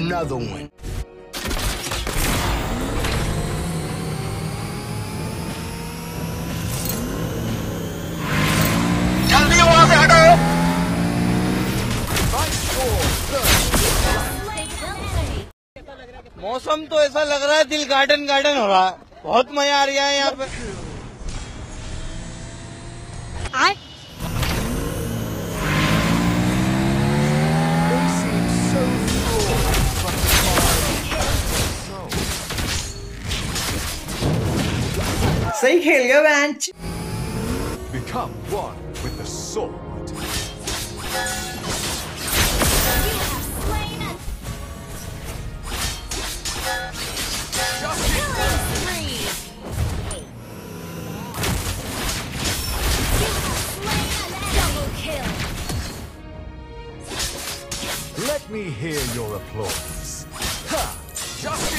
another one. जल्दी वहाँ से हटाओ मौसम तो ऐसा लग रहा है दिल गार्डन गार्डन हो रहा है। बहुत मज़ा आ रहा है यहाँ पे। सही खेल गया bench Become one with the sword. Let me hear your applause. Ha! Justice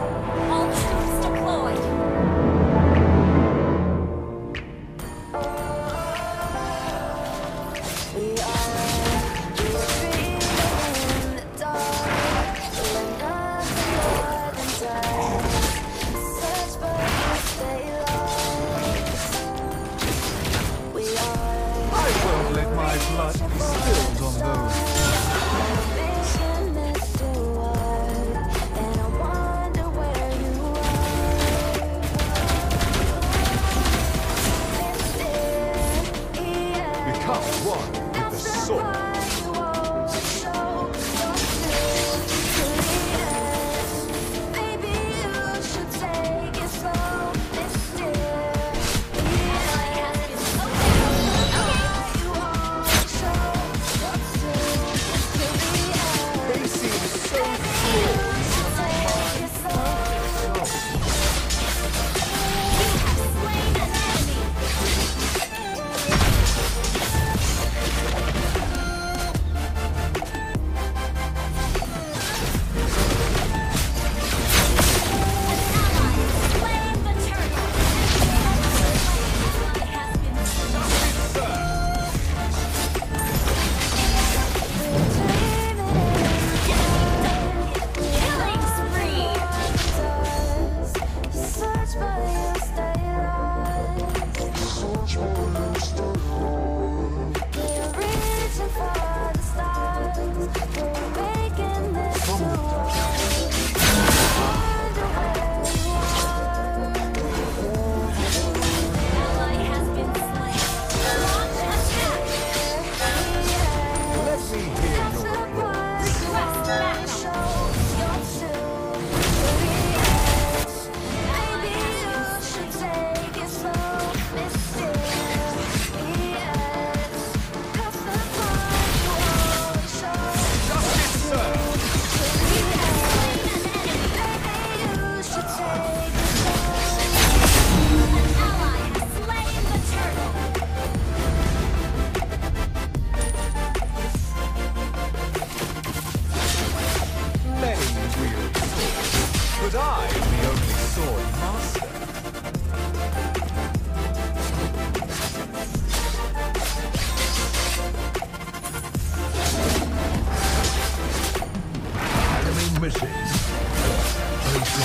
All troops deployed.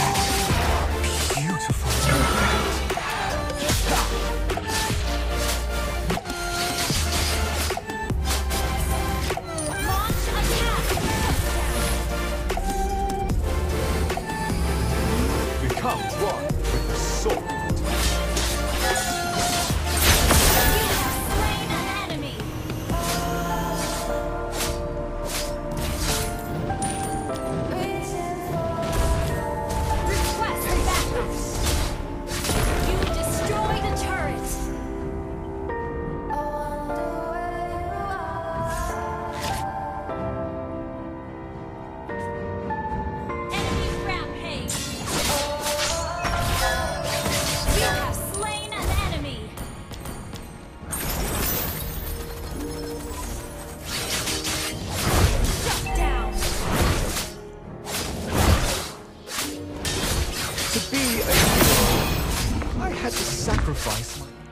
Podcast. To be a hero, I had to sacrifice my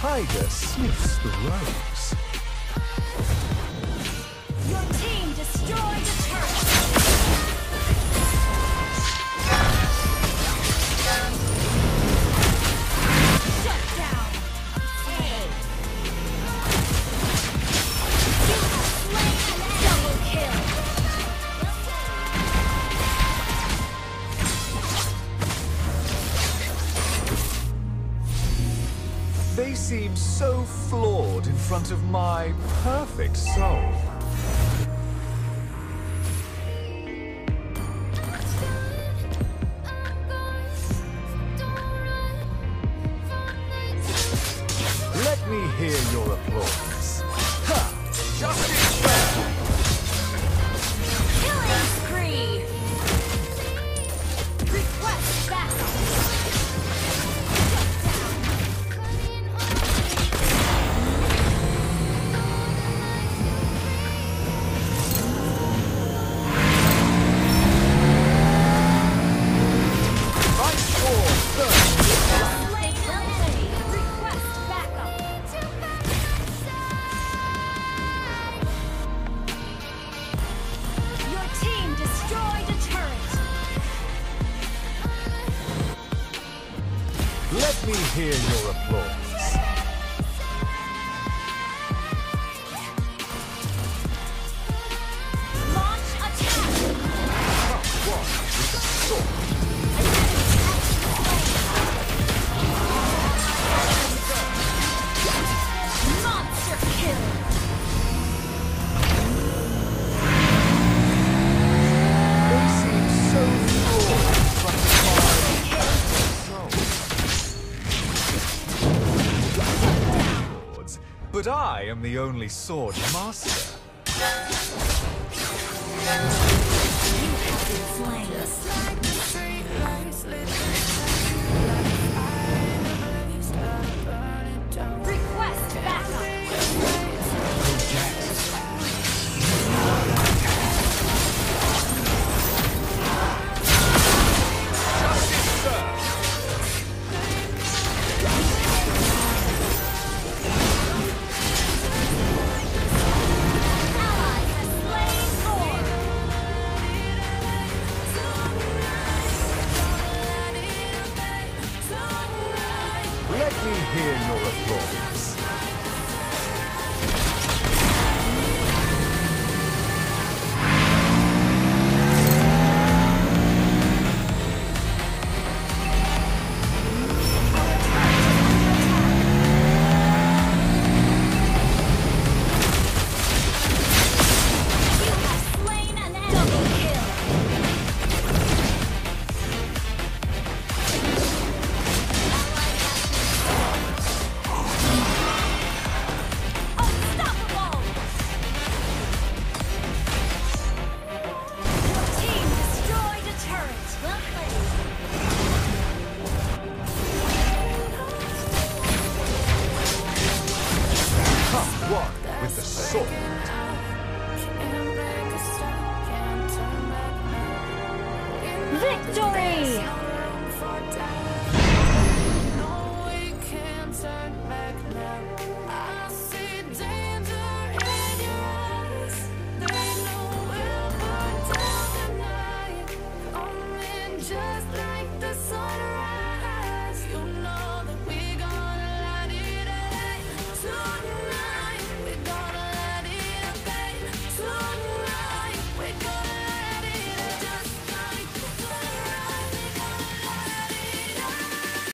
tiger sniffs the rose. so flawed in front of my perfect soul. am the only sword master. You have been. with the sword. Victory!